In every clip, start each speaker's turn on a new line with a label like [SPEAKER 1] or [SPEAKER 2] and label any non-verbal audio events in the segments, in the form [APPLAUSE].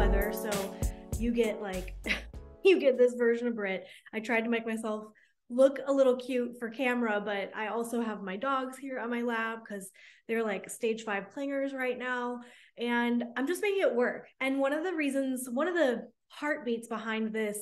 [SPEAKER 1] weather. So you get like, [LAUGHS] you get this version of Britt. I tried to make myself look a little cute for camera, but I also have my dogs here on my lap because they're like stage five clingers right now. And I'm just making it work. And one of the reasons, one of the heartbeats behind this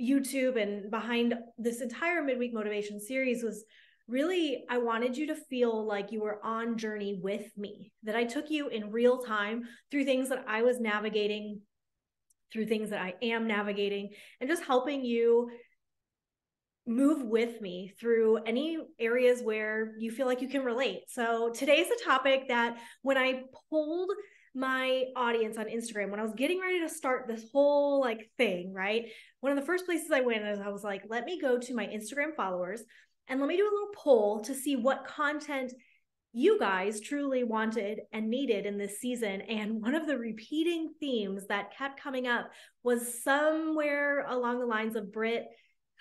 [SPEAKER 1] YouTube and behind this entire midweek motivation series was really I wanted you to feel like you were on journey with me, that I took you in real time through things that I was navigating, through things that I am navigating, and just helping you move with me through any areas where you feel like you can relate. So today's a topic that when I pulled my audience on Instagram when I was getting ready to start this whole like thing, right? One of the first places I went is I was like, let me go to my Instagram followers and let me do a little poll to see what content you guys truly wanted and needed in this season. And one of the repeating themes that kept coming up was somewhere along the lines of Britt,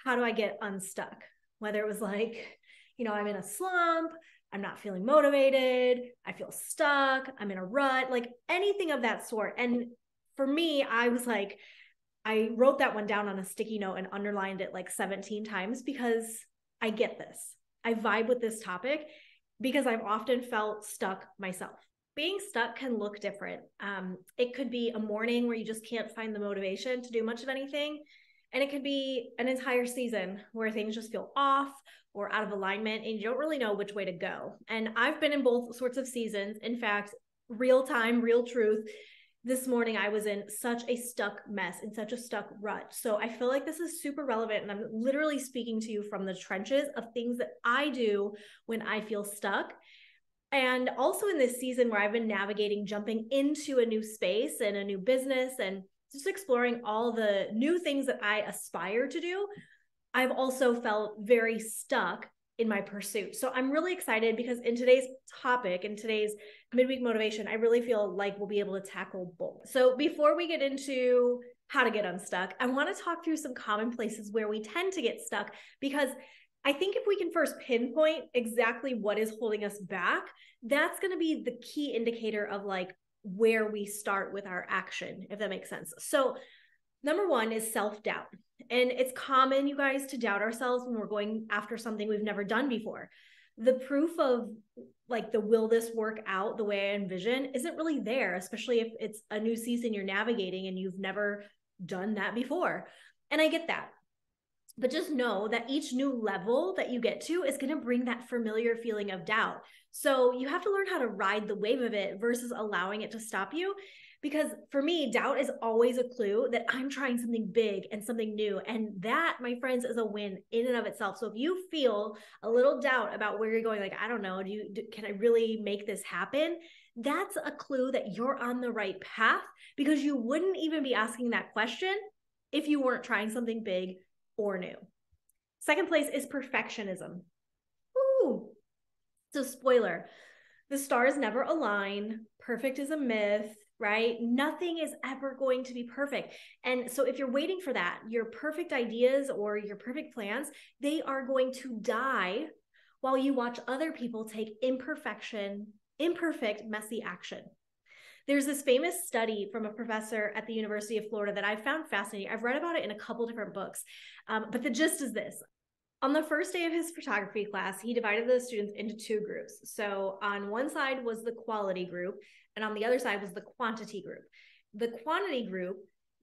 [SPEAKER 1] how do I get unstuck? Whether it was like, you know, I'm in a slump, I'm not feeling motivated, I feel stuck, I'm in a rut, like anything of that sort. And for me, I was like, I wrote that one down on a sticky note and underlined it like 17 times because I get this. I vibe with this topic because I've often felt stuck myself. Being stuck can look different. Um, it could be a morning where you just can't find the motivation to do much of anything. And it could be an entire season where things just feel off or out of alignment and you don't really know which way to go. And I've been in both sorts of seasons. In fact, real time, real truth this morning I was in such a stuck mess, in such a stuck rut. So I feel like this is super relevant. And I'm literally speaking to you from the trenches of things that I do when I feel stuck. And also in this season where I've been navigating jumping into a new space and a new business and just exploring all the new things that I aspire to do, I've also felt very stuck in my pursuit. So I'm really excited because in today's topic, in today's midweek motivation, I really feel like we'll be able to tackle both. So before we get into how to get unstuck, I want to talk through some common places where we tend to get stuck because I think if we can first pinpoint exactly what is holding us back, that's going to be the key indicator of like where we start with our action, if that makes sense. So, number one is self doubt. And it's common, you guys, to doubt ourselves when we're going after something we've never done before. The proof of like the will this work out the way I envision isn't really there, especially if it's a new season you're navigating and you've never done that before. And I get that. But just know that each new level that you get to is going to bring that familiar feeling of doubt. So you have to learn how to ride the wave of it versus allowing it to stop you because for me doubt is always a clue that i'm trying something big and something new. And that my friends is a win in and of itself. So if you feel a little doubt about where you're going like i don't know do you do, can i really make this happen? That's a clue that you're on the right path because you wouldn't even be asking that question if you weren't trying something big or new. Second place is perfectionism. Ooh. so spoiler the stars never align. Perfect is a myth right? Nothing is ever going to be perfect. And so if you're waiting for that, your perfect ideas or your perfect plans, they are going to die while you watch other people take imperfection, imperfect, messy action. There's this famous study from a professor at the University of Florida that I found fascinating. I've read about it in a couple different books, um, but the gist is this on the first day of his photography class, he divided the students into two groups. So on one side was the quality group, and on the other side was the quantity group. The quantity group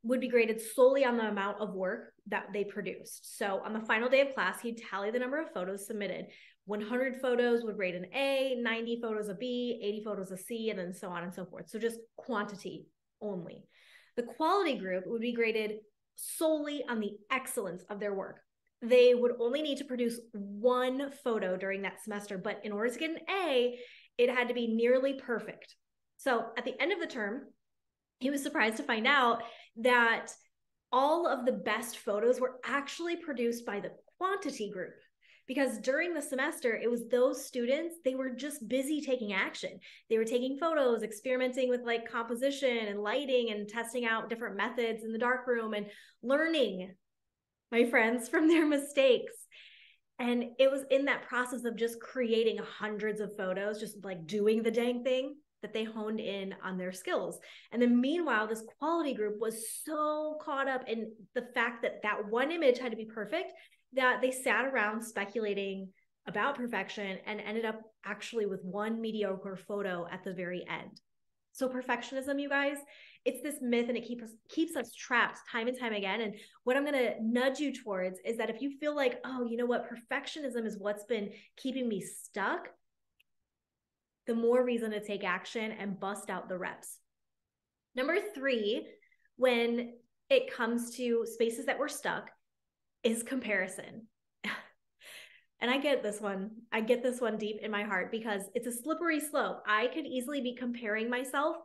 [SPEAKER 1] would be graded solely on the amount of work that they produced. So on the final day of class, he'd tally the number of photos submitted. 100 photos would rate an A, 90 photos a B, 80 photos a C, and then so on and so forth. So just quantity only. The quality group would be graded solely on the excellence of their work they would only need to produce one photo during that semester. But in order to get an A, it had to be nearly perfect. So at the end of the term, he was surprised to find out that all of the best photos were actually produced by the quantity group because during the semester it was those students they were just busy taking action they were taking photos experimenting with like composition and lighting and testing out different methods in the dark room and learning my friends [LAUGHS] from their mistakes. And it was in that process of just creating hundreds of photos, just like doing the dang thing, that they honed in on their skills. And then meanwhile, this quality group was so caught up in the fact that that one image had to be perfect that they sat around speculating about perfection and ended up actually with one mediocre photo at the very end. So perfectionism, you guys, it's this myth and it keeps us keeps us trapped time and time again. And what I'm going to nudge you towards is that if you feel like, oh, you know what, perfectionism is what's been keeping me stuck, the more reason to take action and bust out the reps. Number 3, when it comes to spaces that we're stuck, is comparison. And I get this one. I get this one deep in my heart because it's a slippery slope. I could easily be comparing myself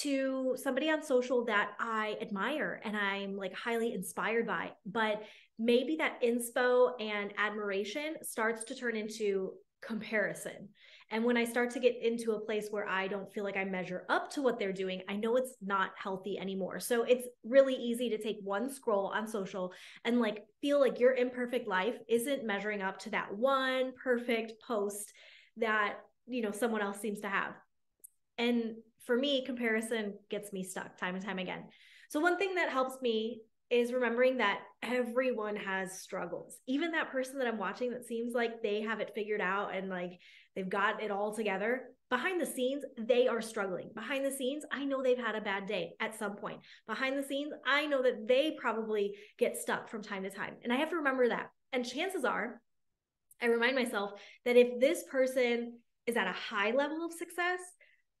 [SPEAKER 1] to somebody on social that I admire and I'm like highly inspired by. But maybe that inspo and admiration starts to turn into comparison. And when I start to get into a place where I don't feel like I measure up to what they're doing, I know it's not healthy anymore. So it's really easy to take one scroll on social and like feel like your imperfect life isn't measuring up to that one perfect post that, you know, someone else seems to have. And for me, comparison gets me stuck time and time again. So one thing that helps me is remembering that everyone has struggles. Even that person that I'm watching that seems like they have it figured out and like they've got it all together. Behind the scenes, they are struggling. Behind the scenes, I know they've had a bad day at some point. Behind the scenes, I know that they probably get stuck from time to time. And I have to remember that. And chances are, I remind myself that if this person is at a high level of success,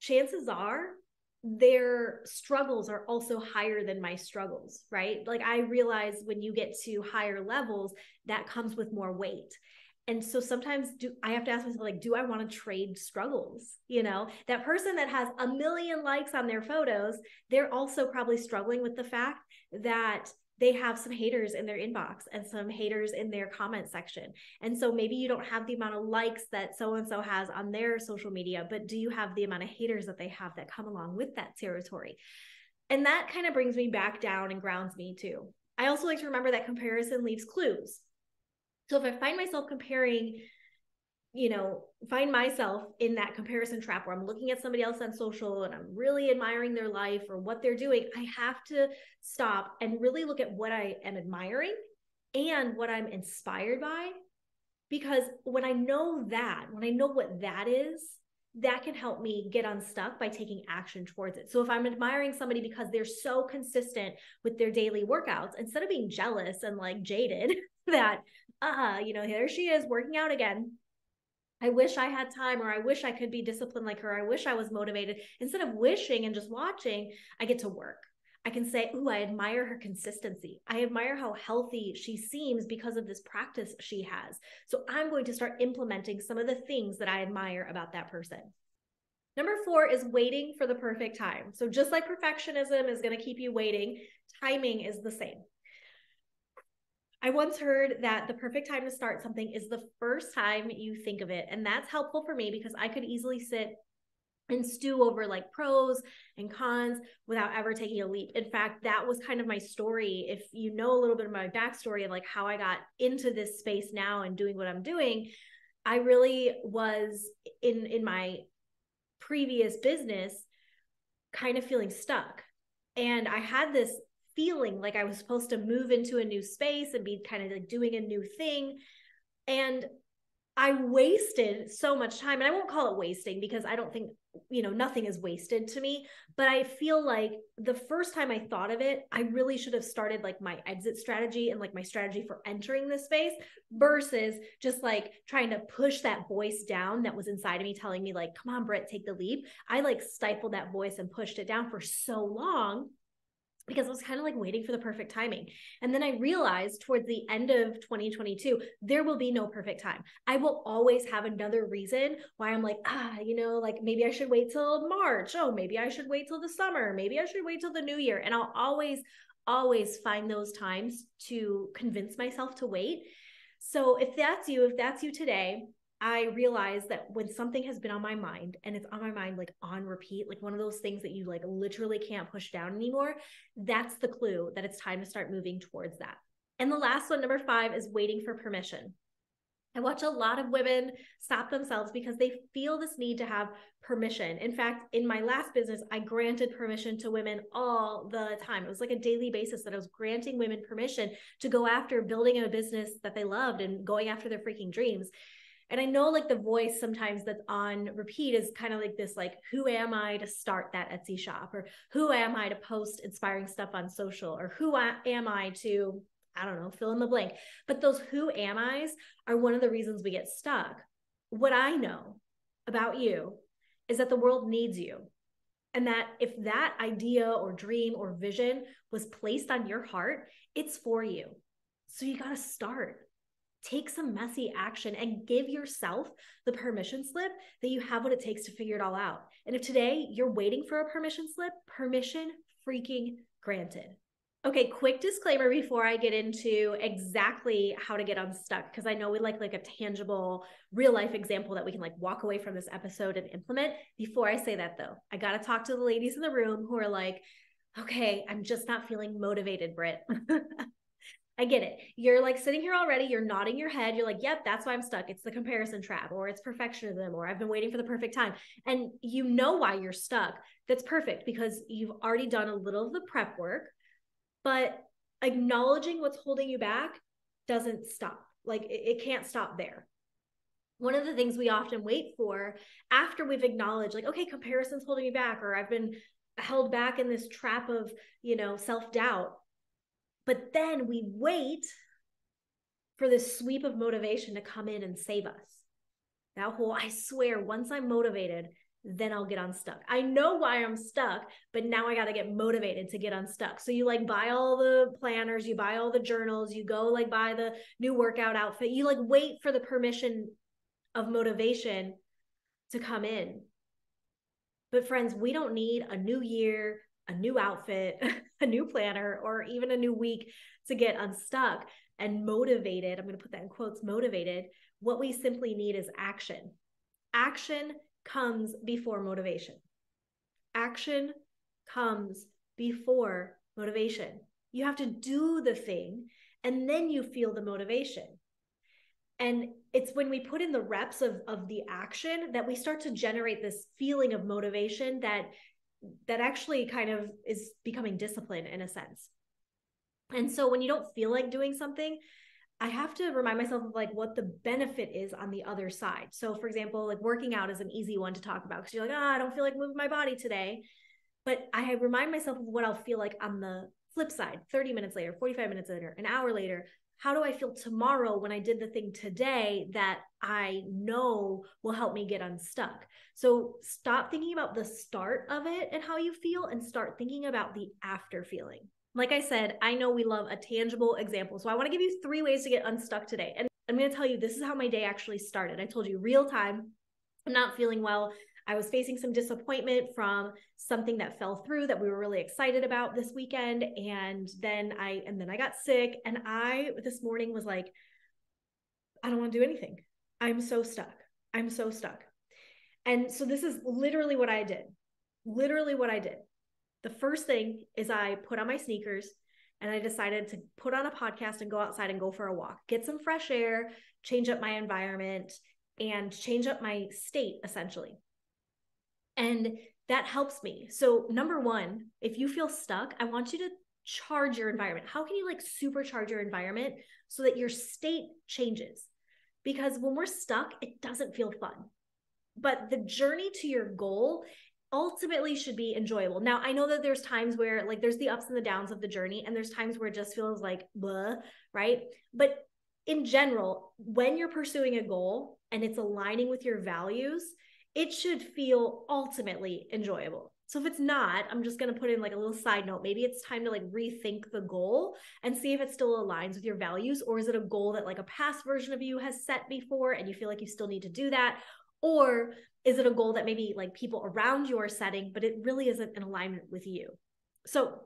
[SPEAKER 1] chances are their struggles are also higher than my struggles, right? Like I realize when you get to higher levels, that comes with more weight. And so sometimes do I have to ask myself like do I want to trade struggles? You know, that person that has a million likes on their photos, they're also probably struggling with the fact that they have some haters in their inbox and some haters in their comment section. And so maybe you don't have the amount of likes that so and so has on their social media, but do you have the amount of haters that they have that come along with that territory? And that kind of brings me back down and grounds me too. I also like to remember that comparison leaves clues. So if I find myself comparing you know, find myself in that comparison trap where I'm looking at somebody else on social and I'm really admiring their life or what they're doing, I have to stop and really look at what I am admiring and what I'm inspired by. Because when I know that, when I know what that is, that can help me get unstuck by taking action towards it. So if I'm admiring somebody because they're so consistent with their daily workouts, instead of being jealous and like jaded [LAUGHS] that, uh, you know, here she is working out again I wish I had time or I wish I could be disciplined like her. I wish I was motivated. Instead of wishing and just watching, I get to work. I can say, Ooh, I admire her consistency. I admire how healthy she seems because of this practice she has. So I'm going to start implementing some of the things that I admire about that person. Number four is waiting for the perfect time. So just like perfectionism is going to keep you waiting, timing is the same. I once heard that the perfect time to start something is the first time you think of it. And that's helpful for me because I could easily sit and stew over like pros and cons without ever taking a leap. In fact, that was kind of my story. If you know a little bit of my backstory of like how I got into this space now and doing what I'm doing, I really was in in my previous business kind of feeling stuck. And I had this feeling like I was supposed to move into a new space and be kind of like doing a new thing. And I wasted so much time. And I won't call it wasting because I don't think, you know, nothing is wasted to me. But I feel like the first time I thought of it, I really should have started like my exit strategy and like my strategy for entering this space versus just like trying to push that voice down that was inside of me telling me, like, come on, Britt, take the leap. I like stifled that voice and pushed it down for so long because I was kind of like waiting for the perfect timing. And then I realized towards the end of 2022, there will be no perfect time. I will always have another reason why I'm like, ah, you know, like maybe I should wait till March. Oh, maybe I should wait till the summer. Maybe I should wait till the new year. And I'll always, always find those times to convince myself to wait. So if that's you, if that's you today, I realize that when something has been on my mind and it's on my mind like on repeat, like one of those things that you like literally can't push down anymore, that's the clue that it's time to start moving towards that. And the last one, number five, is waiting for permission. I watch a lot of women stop themselves because they feel this need to have permission. In fact, in my last business, I granted permission to women all the time. It was like a daily basis that I was granting women permission to go after building a business that they loved and going after their freaking dreams. And I know like the voice sometimes that's on repeat is kind of like this like who am I to start that Etsy shop or who am I to post inspiring stuff on social or who am I to I don't know, fill in the blank. But those who am I's are one of the reasons we get stuck. What I know about you is that the world needs you. And that if that idea or dream or vision was placed on your heart, it's for you. So you got to start. Take some messy action and give yourself the permission slip that you have what it takes to figure it all out. And if today you're waiting for a permission slip, permission freaking granted. Okay, quick disclaimer before I get into exactly how to get unstuck because I know we like like a tangible real life example that we can like walk away from this episode and implement. Before I say that though, I got to talk to the ladies in the room who are like, "Okay, I'm just not feeling motivated, Britt." [LAUGHS] I get it. You're like sitting here already, you're nodding your head. You're like, "Yep, that's why I'm stuck. It's the comparison trap or it's perfectionism or I've been waiting for the perfect time." And you know why you're stuck. That's perfect because you've already done a little of the prep work but acknowledging what's holding you back doesn't stop. Like it, it can't stop there. One of the things we often wait for after we've acknowledged, like, okay, comparison's holding me back, or I've been held back in this trap of, you know, self doubt. But then we wait for this sweep of motivation to come in and save us. That whole, I swear, once I'm motivated, then I'll get unstuck. I know why I'm stuck, but now I got to get motivated to get unstuck. So you like buy all the planners, you buy all the journals, you go like buy the new workout outfit. You like wait for the permission of motivation to come in. But friends, we don't need a new year, a new outfit, [LAUGHS] a new planner, or even a new week to get unstuck and motivated. I'm going to put that in quotes motivated. What we simply need is action. Action comes before motivation. Action comes before motivation. You have to do the thing and then you feel the motivation. And it's when we put in the reps of, of the action that we start to generate this feeling of motivation that that actually kind of is becoming discipline in a sense. And so when you don't feel like doing something, I have to remind myself of like what the benefit is on the other side. So, for example, like working out is an easy one to talk about because you're like, ah, oh, I don't feel like moving my body today. But I remind myself of what I'll feel like on the flip side 30 minutes later, 45 minutes later, an hour later. How do I feel tomorrow when I did the thing today that I know will help me get unstuck? So stop thinking about the start of it and how you feel and start thinking about the after feeling like I said, I know we love a tangible example. So I want to give you three ways to get unstuck today. And I'm going to tell you this is how my day actually started. I told you real time. I'm not feeling well. I was facing some disappointment from something that fell through that we were really excited about this weekend and then I and then I got sick and I this morning was like I don't want to do anything. I'm so stuck. I'm so stuck. And so this is literally what I did. Literally what I did the first thing is I put on my sneakers and I decided to put on a podcast and go outside and go for a walk, get some fresh air, change up my environment, and change up my state essentially. And that helps me. So, number one, if you feel stuck, I want you to charge your environment. How can you like supercharge your environment so that your state changes? Because when we're stuck, it doesn't feel fun. But the journey to your goal ultimately should be enjoyable. Now, I know that there's times where like there's the ups and the downs of the journey, and there's times where it just feels like blah, right? But in general, when you're pursuing a goal and it's aligning with your values, it should feel ultimately enjoyable. So if it's not, I'm just going to put in like a little side note. Maybe it's time to like rethink the goal and see if it still aligns with your values or is it a goal that like a past version of you has set before and you feel like you still need to do that or is it a goal that maybe like people around you are setting, but it really isn't in alignment with you? So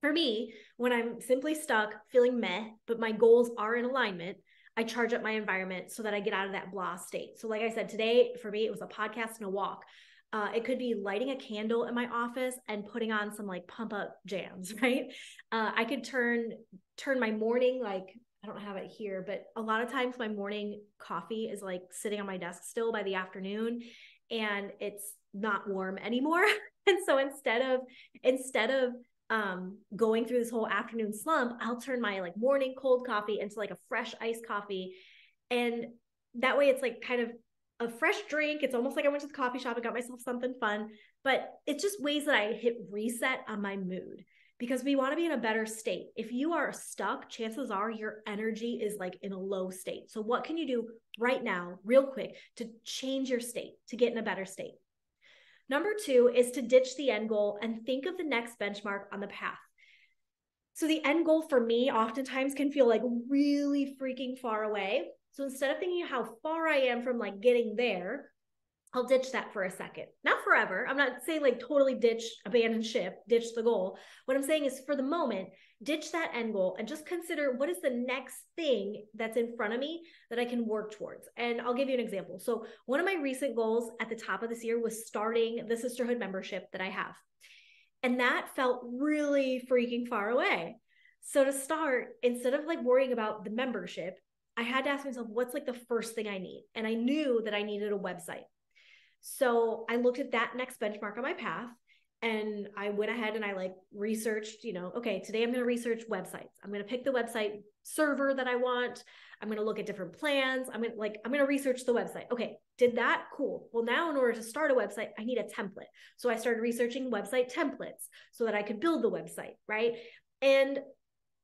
[SPEAKER 1] for me, when I'm simply stuck, feeling meh, but my goals are in alignment, I charge up my environment so that I get out of that blah state. So, like I said, today for me, it was a podcast and a walk. Uh, it could be lighting a candle in my office and putting on some like pump up jams, [LAUGHS] right? Uh, I could turn turn my morning like I don't have it here, but a lot of times my morning coffee is like sitting on my desk still by the afternoon and it's not warm anymore. [LAUGHS] and so instead of instead of um, going through this whole afternoon slump, I'll turn my like morning cold coffee into like a fresh iced coffee. And that way it's like kind of a fresh drink. It's almost like I went to the coffee shop and got myself something fun, but it's just ways that I hit reset on my mood because we want to be in a better state. If you are stuck, chances are your energy is like in a low state. So, what can you do right now, real quick, to change your state, to get in a better state? Number two is to ditch the end goal and think of the next benchmark on the path. So, the end goal for me oftentimes can feel like really freaking far away. So, instead of thinking how far I am from like getting there, I'll ditch that for a second. Not forever. I'm not saying like totally ditch, abandon ship, ditch the goal. What I'm saying is for the moment, ditch that end goal and just consider what is the next thing that's in front of me that I can work towards. And I'll give you an example. So, one of my recent goals at the top of this year was starting the sisterhood membership that I have. And that felt really freaking far away. So, to start, instead of like worrying about the membership, I had to ask myself, what's like the first thing I need? And I knew that I needed a website. So I looked at that next benchmark on my path and I went ahead and I like researched, you know, okay, today I'm going to research websites. I'm going to pick the website server that I want. I'm going to look at different plans. I'm going to like, I'm going to research the website. Okay, did that? Cool. Well, now in order to start a website, I need a template. So I started researching website templates so that I could build the website, right? And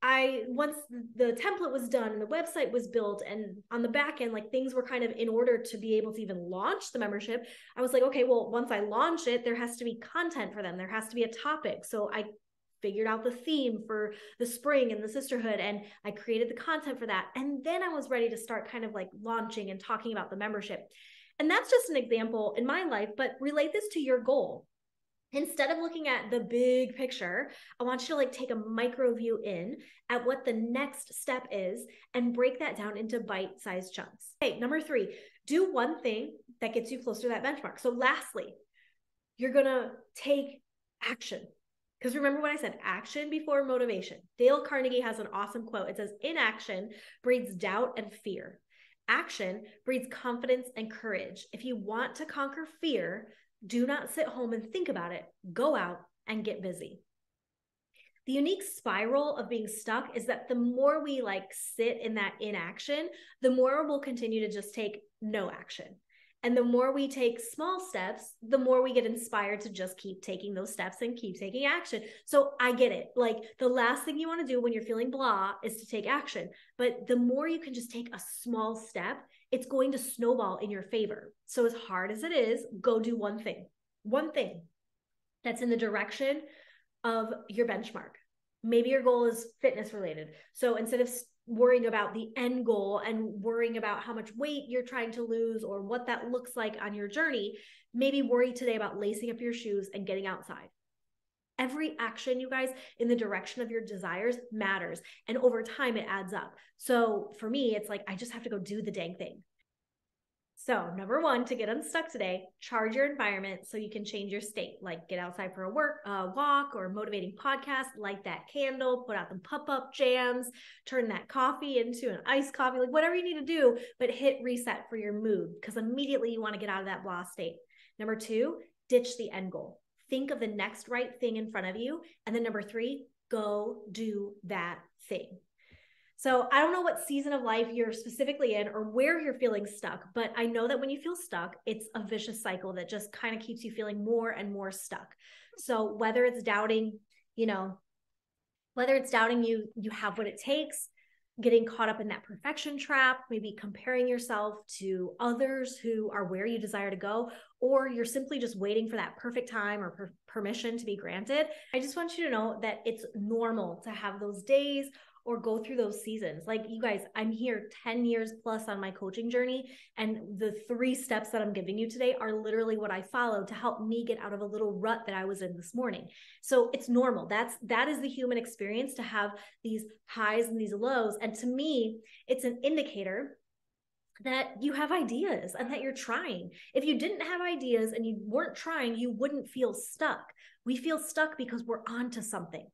[SPEAKER 1] I once the template was done and the website was built and on the back end like things were kind of in order to be able to even launch the membership I was like okay well once I launch it there has to be content for them. There has to be a topic. So I figured out the theme for the spring and the sisterhood and I created the content for that. And then I was ready to start kind of like launching and talking about the membership. And that's just an example in my life but relate this to your goal instead of looking at the big picture i want you to like take a micro view in at what the next step is and break that down into bite-sized chunks okay number three do one thing that gets you closer to that benchmark so lastly you're gonna take action because remember what I said action before motivation. Dale Carnegie has an awesome quote. It says, Inaction breeds doubt and fear. Action breeds confidence and courage. If you want to conquer fear, do not sit home and think about it. Go out and get busy. The unique spiral of being stuck is that the more we like sit in that inaction, the more we'll continue to just take no action. And the more we take small steps, the more we get inspired to just keep taking those steps and keep taking action. So I get it. Like the last thing you want to do when you're feeling blah is to take action. But the more you can just take a small step, it's going to snowball in your favor. So, as hard as it is, go do one thing, one thing that's in the direction of your benchmark. Maybe your goal is fitness related. So, instead of worrying about the end goal and worrying about how much weight you're trying to lose or what that looks like on your journey, maybe worry today about lacing up your shoes and getting outside. Every action, you guys, in the direction of your desires matters. And over time, it adds up. So for me, it's like I just have to go do the dang thing. So, number one, to get unstuck today, charge your environment so you can change your state. Like get outside for a work, uh, walk, or motivating podcast. Light that candle, put out the pop up jams, turn that coffee into an iced coffee, like whatever you need to do. But hit reset for your mood because immediately you want to get out of that blah state. Number two, ditch the end goal think of the next right thing in front of you. And then number three, go do that thing. So I don't know what season of life you're specifically in or where you're feeling stuck, but I know that when you feel stuck, it's a vicious cycle that just kind of keeps you feeling more and more stuck. So whether it's doubting, you know, whether it's doubting you you have what it takes, getting caught up in that perfection trap, maybe comparing yourself to others who are where you desire to go, or you're simply just waiting for that perfect time or per- permission to be granted. I just want you to know that it's normal to have those days or go through those seasons. Like you guys, I'm here 10 years plus on my coaching journey. And the three steps that I'm giving you today are literally what I followed to help me get out of a little rut that I was in this morning. So it's normal. That's that is the human experience to have these highs and these lows. And to me, it's an indicator that you have ideas and that you're trying. If you didn't have ideas and you weren't trying, you wouldn't feel stuck. We feel stuck because we're onto something.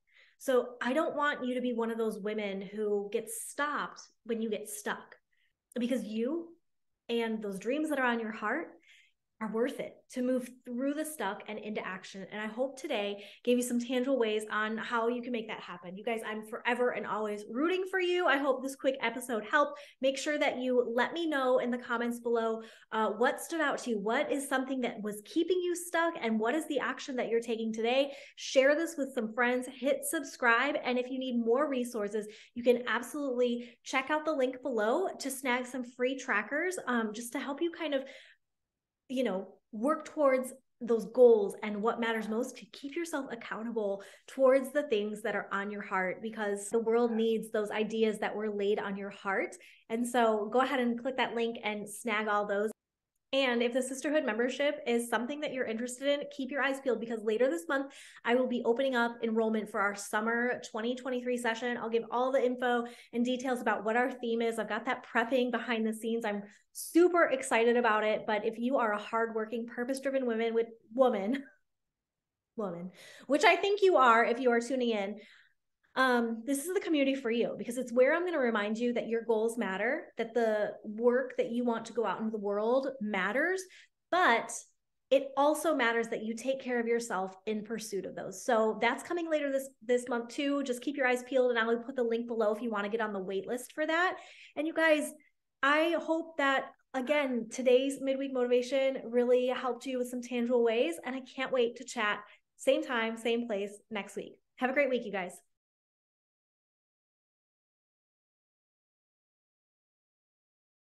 [SPEAKER 1] So I don't want you to be one of those women who gets stopped when you get stuck because you and those dreams that are on your heart are worth it to move through the stuck and into action. And I hope today gave you some tangible ways on how you can make that happen. You guys, I'm forever and always rooting for you. I hope this quick episode helped. Make sure that you let me know in the comments below uh, what stood out to you. What is something that was keeping you stuck? And what is the action that you're taking today? Share this with some friends, hit subscribe. And if you need more resources, you can absolutely check out the link below to snag some free trackers um, just to help you kind of you know, work towards those goals and what matters most to keep yourself accountable towards the things that are on your heart because the world needs those ideas that were laid on your heart. And so go ahead and click that link and snag all those. And if the sisterhood membership is something that you're interested in, keep your eyes peeled because later this month, I will be opening up enrollment for our summer 2023 session. I'll give all the info and details about what our theme is. I've got that prepping behind the scenes. I'm super excited about it. But if you are a hardworking, purpose driven woman with woman, woman, which I think you are if you are tuning in, um, this is the community for you because it's where I'm going to remind you that your goals matter, that the work that you want to go out into the world matters, but it also matters that you take care of yourself in pursuit of those. So that's coming later this this month too. Just keep your eyes peeled and I'll put the link below if you want to get on the wait list for that. And you guys, I hope that again, today's midweek motivation really helped you with some tangible ways and I can't wait to chat same time, same place next week. Have a great week, you guys.